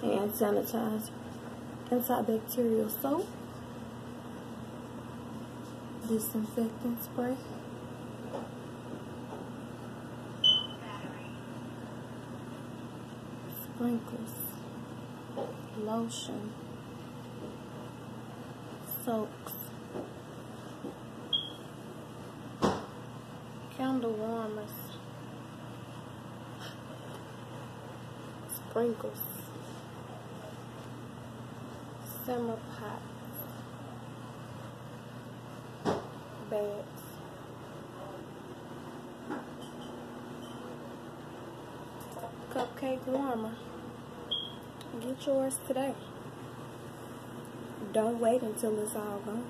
hand sanitizer, antibacterial soap, disinfectant spray, sprinkles, lotion, soaps, candle warmers, sprinkles, simmer pots, bags, cupcake warmer. Get yours today. Don't wait until it's all gone.